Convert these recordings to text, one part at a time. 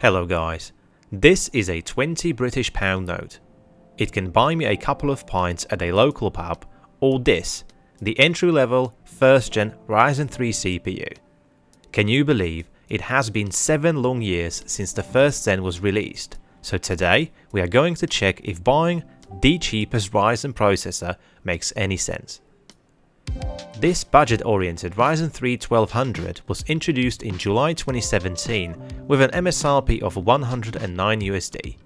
Hello guys, this is a 20 British pound note. It can buy me a couple of pints at a local pub, or this, the entry level 1st gen Ryzen 3 CPU. Can you believe it has been 7 long years since the first Zen was released, so today we are going to check if buying the cheapest Ryzen processor makes any sense. This budget-oriented Ryzen 3 1200 was introduced in July 2017 with an MSRP of 109 USD.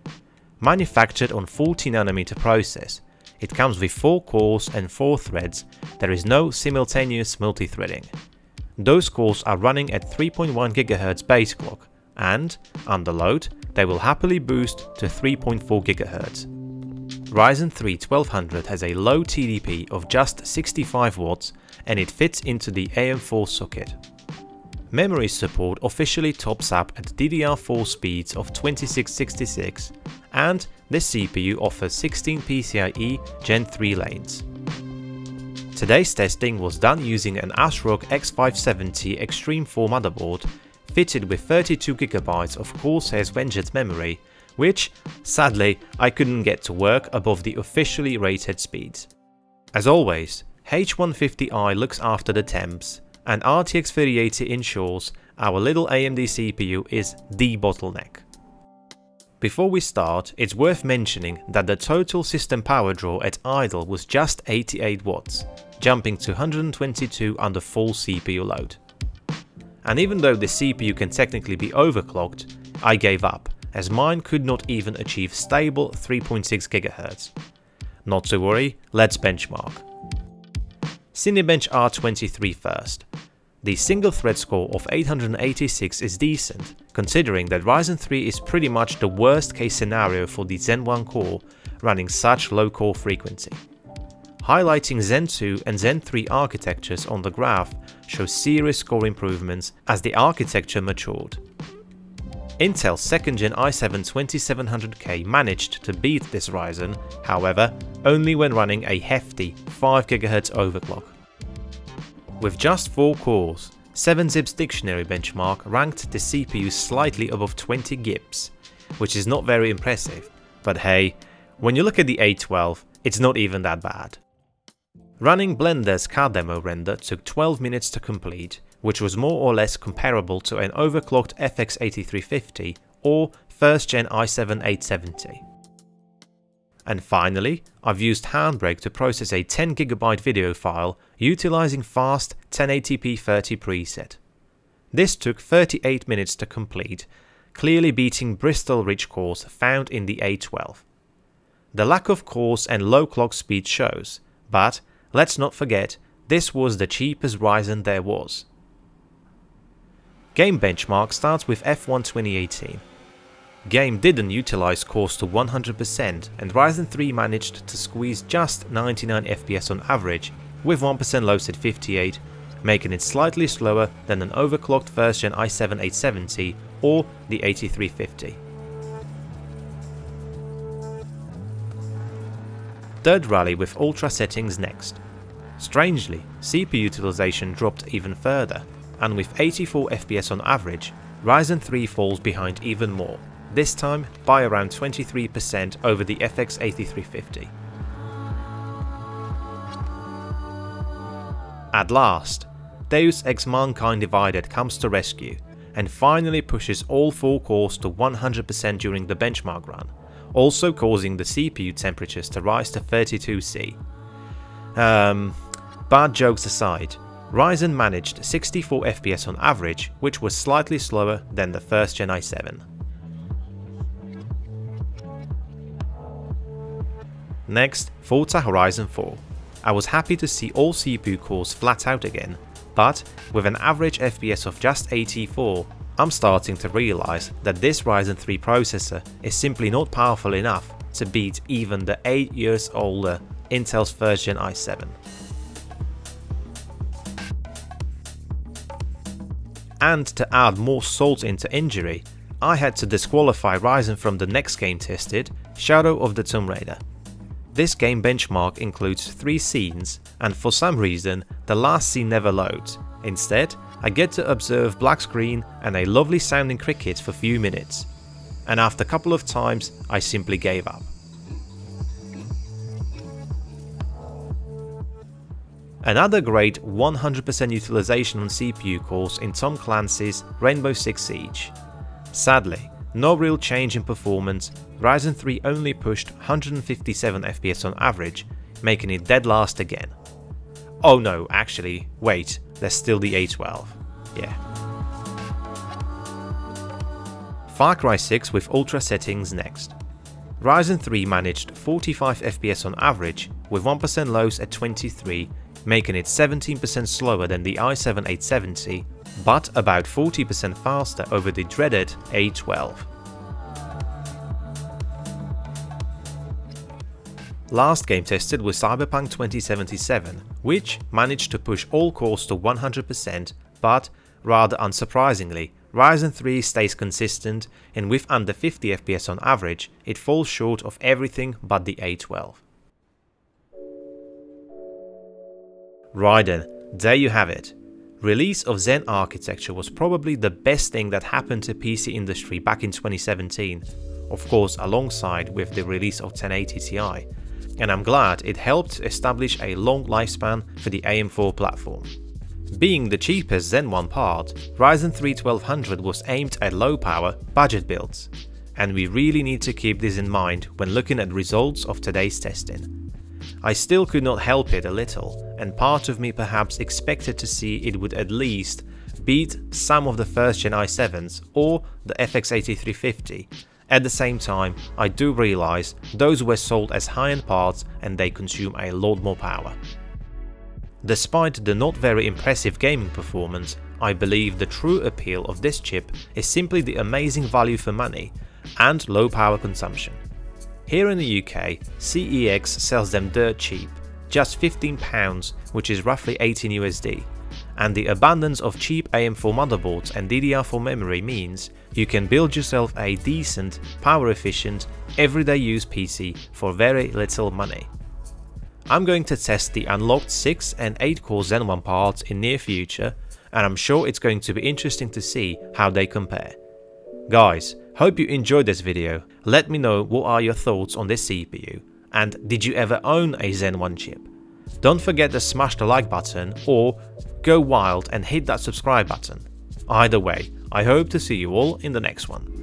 Manufactured on 40nm process, it comes with 4 cores and 4 threads, there is no simultaneous multi-threading. Those cores are running at 3.1 GHz base clock, and, under load, they will happily boost to 3.4 GHz. Ryzen 3 1200 has a low TDP of just 65 watts and it fits into the AM4 socket. Memory support officially tops up at DDR4 speeds of 2666 and this CPU offers 16 PCIe Gen 3 lanes. Today's testing was done using an ASRock X570 Extreme 4 motherboard fitted with 32GB of Corsair's Vengeance memory which, sadly, I couldn't get to work above the officially rated speeds. As always, H150i looks after the temps, and RTX 3080 ensures our little AMD CPU is the bottleneck. Before we start, it's worth mentioning that the total system power draw at idle was just 88 watts, jumping to 122 under full CPU load. And even though the CPU can technically be overclocked, I gave up as mine could not even achieve stable 3.6 GHz. Not to worry, let's benchmark. Cinebench R23 first. The single thread score of 886 is decent, considering that Ryzen 3 is pretty much the worst case scenario for the Zen 1 core running such low core frequency. Highlighting Zen 2 and Zen 3 architectures on the graph shows serious score improvements as the architecture matured. Intel's 2nd gen i7 2700K managed to beat this Ryzen, however, only when running a hefty 5GHz overclock. With just 4 cores, 7-Zip's dictionary benchmark ranked the CPU slightly above 20 GIPS, which is not very impressive, but hey, when you look at the A12, it's not even that bad. Running Blender's car demo render took 12 minutes to complete, which was more or less comparable to an overclocked FX8350 or 1st gen i7 870. And finally, I've used Handbrake to process a 10GB video file utilizing fast 1080p 30 preset. This took 38 minutes to complete, clearly beating Bristol Ridge cores found in the A12. The lack of cores and low clock speed shows, but let's not forget, this was the cheapest Ryzen there was. Game benchmark starts with F1 2018. Game didn't utilize cores to 100% and Ryzen 3 managed to squeeze just 99 FPS on average with 1% lows at 58, making it slightly slower than an overclocked version i7 870 or the 8350. Dirt Rally with ultra settings next. Strangely, CPU utilization dropped even further, and with 84 FPS on average, Ryzen 3 falls behind even more, this time by around 23% over the FX 8350. At last, Deus Ex Mankind Divided comes to rescue and finally pushes all 4 cores to 100% during the benchmark run, also causing the CPU temperatures to rise to 32C. Um, bad jokes aside, Ryzen managed 64 FPS on average, which was slightly slower than the first gen i7. Next, Forza Horizon 4. I was happy to see all CPU cores flat out again, but with an average FPS of just 84, I'm starting to realize that this Ryzen 3 processor is simply not powerful enough to beat even the 8 years older Intel's first gen i7. And to add more salt into injury, I had to disqualify Ryzen from the next game tested, Shadow of the Tomb Raider. This game benchmark includes 3 scenes, and for some reason, the last scene never loads. Instead, I get to observe black screen and a lovely sounding cricket for few minutes. and after a couple of times I simply gave up. Another great 100% utilization on CPU cores in Tom Clancy's Rainbow Six Siege. Sadly, no real change in performance, Ryzen 3 only pushed 157 FPS on average, making it dead last again. Oh no, actually, wait, there's still the A12. Yeah. Far Cry 6 with ultra settings next. Ryzen 3 managed 45 FPS on average, with 1% lows at 23 making it 17% slower than the i7-870, but about 40% faster over the dreaded A12. Last game tested was Cyberpunk 2077, which managed to push all cores to 100%, but, rather unsurprisingly, Ryzen 3 stays consistent and with under 50 FPS on average, it falls short of everything but the A12. Then, there you have it. Release of Zen architecture was probably the best thing that happened to PC industry back in 2017, of course alongside with the release of 1080 Ti, and I'm glad it helped establish a long lifespan for the AM4 platform. Being the cheapest Zen 1 part, Ryzen 3 1200 was aimed at low power, budget builds, and we really need to keep this in mind when looking at results of today's testing. I still could not help it a little, and part of me perhaps expected to see it would at least beat some of the first gen i7s or the FX8350. At the same time, I do realise those were sold as high-end parts and they consume a lot more power. Despite the not very impressive gaming performance, I believe the true appeal of this chip is simply the amazing value for money and low power consumption. Here in the UK, CEX sells them dirt cheap, just £15 which is roughly 18 USD, and the abundance of cheap AM4 motherboards and DDR4 memory means you can build yourself a decent, power efficient, everyday use PC for very little money. I'm going to test the unlocked 6 and 8 core Zen 1 parts in near future and I'm sure it's going to be interesting to see how they compare. Guys, Hope you enjoyed this video. Let me know what are your thoughts on this CPU and did you ever own a Zen 1 chip? Don't forget to smash the like button or go wild and hit that subscribe button. Either way, I hope to see you all in the next one.